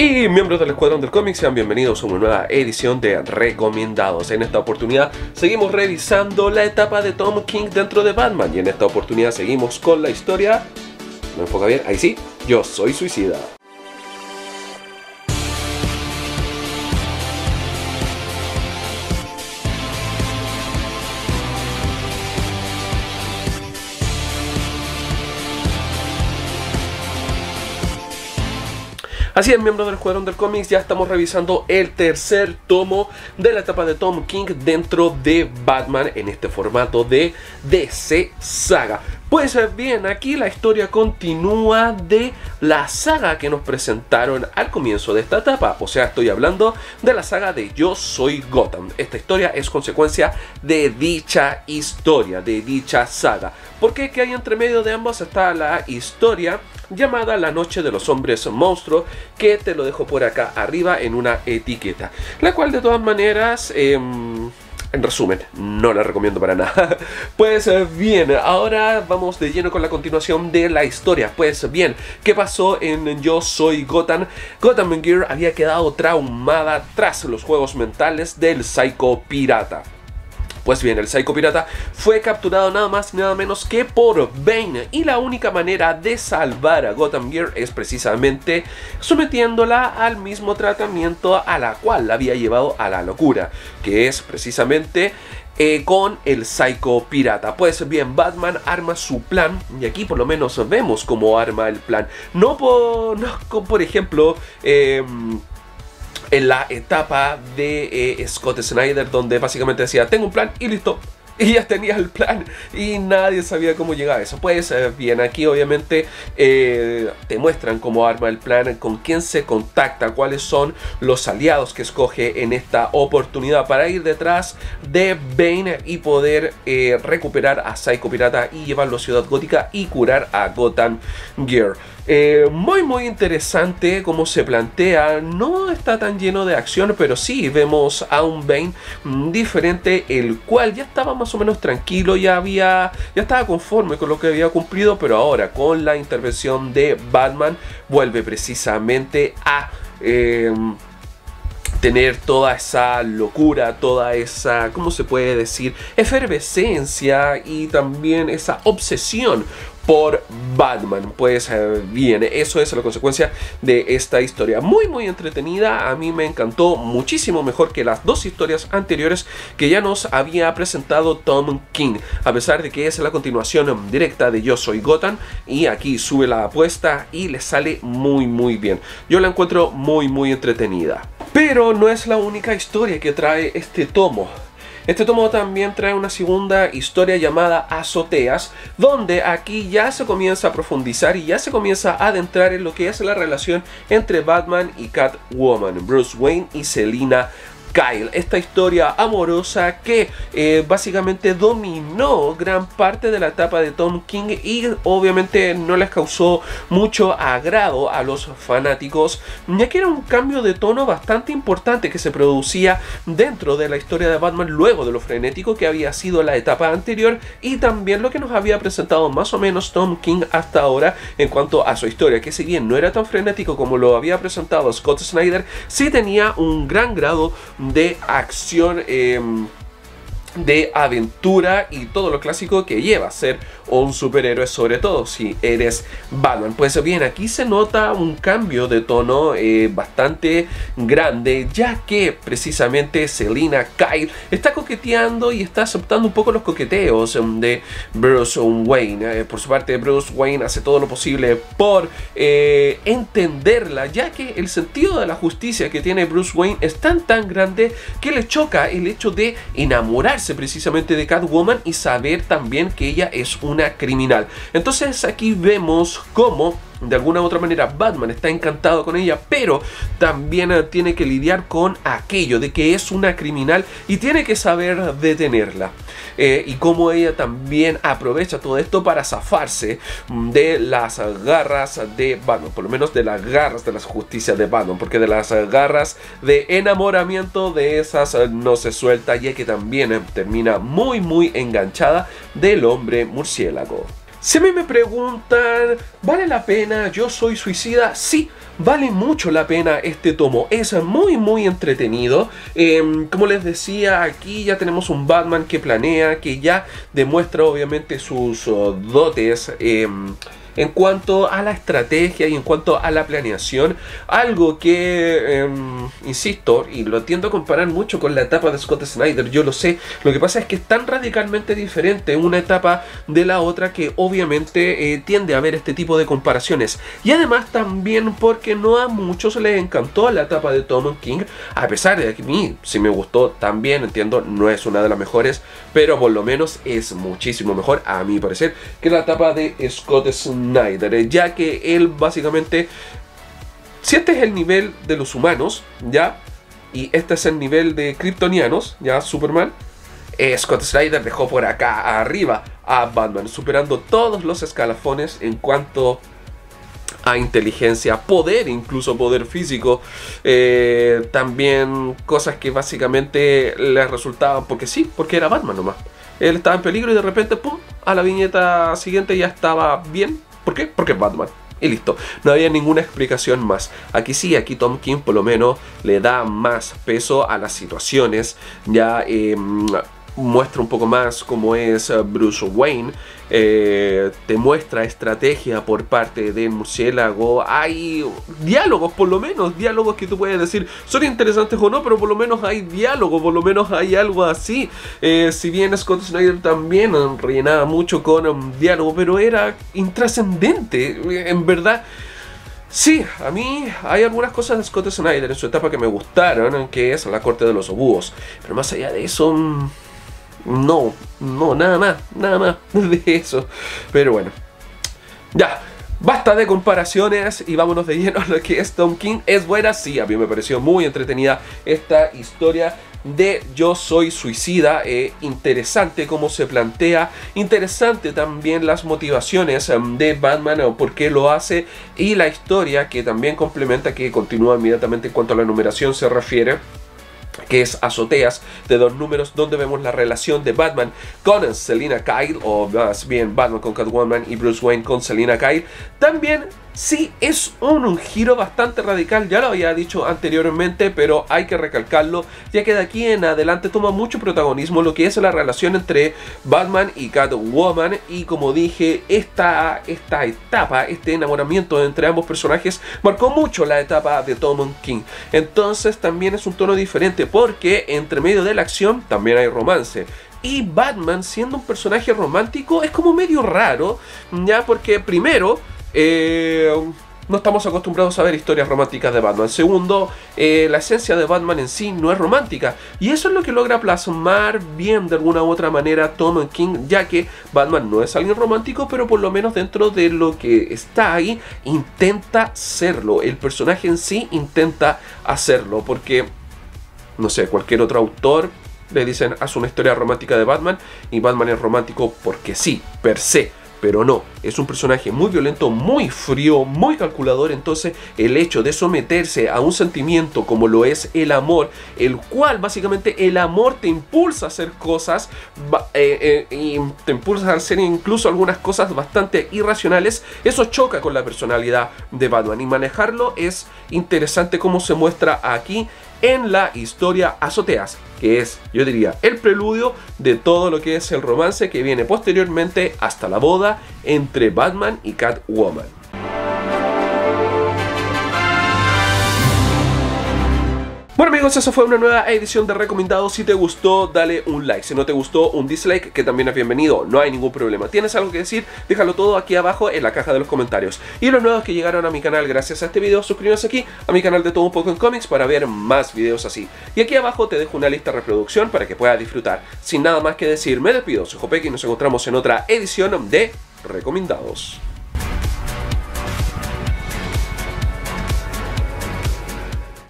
Y miembros del Escuadrón del Cómic, sean bienvenidos a una nueva edición de Recomendados. En esta oportunidad seguimos revisando la etapa de Tom King dentro de Batman. Y en esta oportunidad seguimos con la historia... ¿Me enfoca bien? Ahí sí, yo soy suicida. Así es, miembros del Escuadrón del Cómics, ya estamos revisando el tercer tomo de la etapa de Tom King dentro de Batman en este formato de DC Saga. Pues bien, aquí la historia continúa de la saga que nos presentaron al comienzo de esta etapa. O sea, estoy hablando de la saga de Yo Soy Gotham. Esta historia es consecuencia de dicha historia, de dicha saga. Porque que hay entre medio de ambos está la historia llamada La Noche de los Hombres Monstruos, que te lo dejo por acá arriba en una etiqueta. La cual de todas maneras... Em, en resumen, no la recomiendo para nada. Pues eh, bien, ahora vamos de lleno con la continuación de la historia. Pues bien, ¿qué pasó en Yo Soy Gotham? Gotham Gear había quedado traumada tras los juegos mentales del Psycho Pirata. Pues bien, el Psycho Pirata fue capturado nada más y nada menos que por Bane y la única manera de salvar a Gotham Gear es precisamente sometiéndola al mismo tratamiento a la cual la había llevado a la locura, que es precisamente eh, con el Psycho Pirata. Pues bien, Batman arma su plan y aquí por lo menos vemos cómo arma el plan. No por, por ejemplo, em, en la etapa de eh, Scott Snyder, donde básicamente decía, tengo un plan y listo. Y ya tenía el plan y nadie sabía cómo llegar a eso. Pues eh, bien, aquí obviamente eh, te muestran cómo arma el plan, con quién se contacta, cuáles son los aliados que escoge en esta oportunidad para ir detrás de Bane y poder recuperar a Psycho Pirata y llevarlo a Ciudad Gótica y curar a Gotham Gear. Eh, muy muy interesante como se plantea, no está tan lleno de acción, pero sí vemos a un Bane diferente, el cual ya estaba más o menos tranquilo, ya había, ya estaba conforme con lo que había cumplido, pero ahora con la intervención de Batman vuelve precisamente a... Em, tener toda esa locura, toda esa, ¿cómo se puede decir? Efervescencia y también esa obsesión por Batman. Pues eh, bien, eso es la consecuencia de esta historia. Muy, muy entretenida. A mí me encantó muchísimo mejor que las dos historias anteriores que ya nos había presentado Tom King. A pesar de que es la continuación directa de Yo Soy Gotham. Y aquí sube la apuesta y le sale muy, muy bien. Yo la encuentro muy, muy entretenida. Pero no es la única historia que trae este tomo. Este tomo también trae una segunda historia llamada Azoteas, donde aquí ya se comienza a profundizar y ya se comienza a adentrar en lo que es la relación entre Batman y Catwoman, Bruce Wayne y Selina Kyle, esta historia amorosa que eh, básicamente dominó gran parte de la etapa de Tom King y obviamente no les causó mucho agrado a los fanáticos, ya que era un cambio de tono bastante importante que se producía dentro de la historia de Batman luego de lo frenético que había sido la etapa anterior y también lo que nos había presentado más o menos Tom King hasta ahora en cuanto a su historia, que si bien no era tan frenético como lo había presentado Scott Snyder, sí tenía un gran grado de acción em, de aventura y todo lo clásico que lleva ser un superhéroe, sobre todo si eres Batman. Pues bien, aquí se nota un cambio de tono eh, bastante grande, ya que precisamente Selina Kyle está coqueteando y está aceptando un poco los coqueteos em, de Bruce Wayne. Eh, por su parte, Bruce Wayne hace todo lo posible por eh, entenderla, ya que el sentido de la justicia que tiene Bruce Wayne es tan tan grande que le choca el hecho de precisamente de Catwoman y saber también que ella es una criminal. Entonces aquí vemos cómo de alguna u otra manera Batman está encantado con ella, pero también eh, tiene que lidiar con aquello de que es una criminal y tiene que saber detenerla. Eh, y cómo ella también aprovecha todo esto para zafarse mm, de las garras de Batman, por lo menos de las garras de la justicia de Batman, porque de las garras de enamoramiento de esas eh, no se suelta, ya que también termina muy muy enganchada del hombre murciélago. Si a me preguntan, ¿vale la pena? Yo soy suicida. Sí, vale mucho la pena este tomo. Es muy, muy entretenido. Em, como les decía, aquí ya tenemos un Batman que planea, que ya demuestra obviamente sus oh, dotes. Em, en cuanto a la estrategia y en cuanto a la planeación, algo que, em, insisto, y lo tiendo a comparar mucho con la etapa de Scott Snyder, yo lo sé, lo que pasa es que es tan radicalmente diferente una etapa de la otra que obviamente eh, tiende a haber este tipo de comparaciones. Y además también porque no a muchos les encantó la etapa de Tom King, a pesar de que a mí si me gustó también, entiendo, no es una de las mejores, pero por lo menos es muchísimo mejor, a mi parecer, que la etapa de Scott Snyder ya que él básicamente, si este es el nivel de los humanos, ya, y este es el nivel de kryptonianos, ya, Superman, eh, Scott Snyder dejó por acá arriba a Batman, superando todos los escalafones en cuanto a inteligencia, poder, incluso poder físico, eh, también cosas que básicamente le resultaban porque sí, porque era Batman nomás. Él estaba en peligro y de repente, pum, a la viñeta siguiente ya estaba bien, ¿Por qué? Porque es Batman. Y listo, no había ninguna explicación más. Aquí sí, aquí Tom King por lo menos le da más peso a las situaciones. Ya em, muestra un poco más cómo es eh, Bruce Wayne, eh, te muestra estrategia por parte del murciélago, hay diálogos por lo menos, diálogos que tú puedes decir son interesantes o no, pero por lo menos hay diálogo, por lo menos hay algo así. Eh, si bien Scott Snyder también rellenaba mucho con um, diálogo, pero era intrascendente, en verdad. Sí, a mí hay algunas cosas de Scott Snyder en su etapa que me gustaron, que es la corte de los obúos. Pero más allá de eso, mm, no, no, nada más, nada más de eso. Pero bueno, ya. Basta de comparaciones y vámonos de lleno a lo que es Tom King. Es buena, sí, a mí me pareció muy entretenida esta historia de Yo Soy Suicida. Eh, interesante cómo se plantea, interesante también las motivaciones em, de Batman o por qué lo hace y la historia que también complementa, que continúa inmediatamente en cuanto a la numeración se refiere que es Azoteas, de dos números donde vemos la relación de Batman con Selina Kyle, o más bien Batman con Catwoman y Bruce Wayne con Selina Kyle. También Sí, es un, giro bastante radical, ya lo había dicho anteriormente, pero hay que recalcarlo, ya que de aquí en adelante toma mucho protagonismo lo que es la relación entre Batman y Catwoman, y como dije, esta, esta etapa, este enamoramiento entre ambos personajes, marcó mucho la etapa de Tom King. Entonces también es un tono diferente, porque entre medio de la acción también hay romance. Y Batman, siendo un personaje romántico, es como medio raro, ya porque primero, eh, no estamos acostumbrados a ver historias románticas de Batman. Segundo, eh, la esencia de Batman en sí no es romántica. Y eso es lo que logra plasmar bien de alguna u otra manera Tom King, ya que Batman no es alguien romántico, pero por lo menos dentro de lo que está ahí, intenta serlo. El personaje en sí intenta hacerlo, porque, no sé, cualquier otro autor le dicen, haz una historia romántica de Batman, y Batman es romántico porque sí, per se pero no, es un personaje muy violento, muy frío, muy calculador, entonces el hecho de someterse a un sentimiento como lo es el amor, el cual básicamente el amor te impulsa a hacer cosas eh, eh, y te impulsa a hacer incluso algunas cosas bastante irracionales, eso choca con la personalidad de Batman. Y manejarlo es interesante como se muestra aquí en la historia Azoteas, que es, yo diría, el preludio de todo lo que es el romance que viene posteriormente hasta la boda entre Batman y Catwoman. Bueno amigos, esa fue una nueva edición de Recomendados. Si te gustó, dale un like. Si no te gustó, un dislike, que también es bienvenido. No hay ningún problema. ¿Tienes algo que decir? Déjalo todo aquí abajo en la caja de los comentarios. Y los nuevos que llegaron a mi canal gracias a este video, suscríbanse aquí a mi canal de Todo Un Poco en Comics para ver más videos así. Y aquí abajo te dejo una lista de reproducción para que puedas disfrutar. Sin nada más que decir, me despido. Soy Jopeki y nos encontramos en otra edición de Recomendados.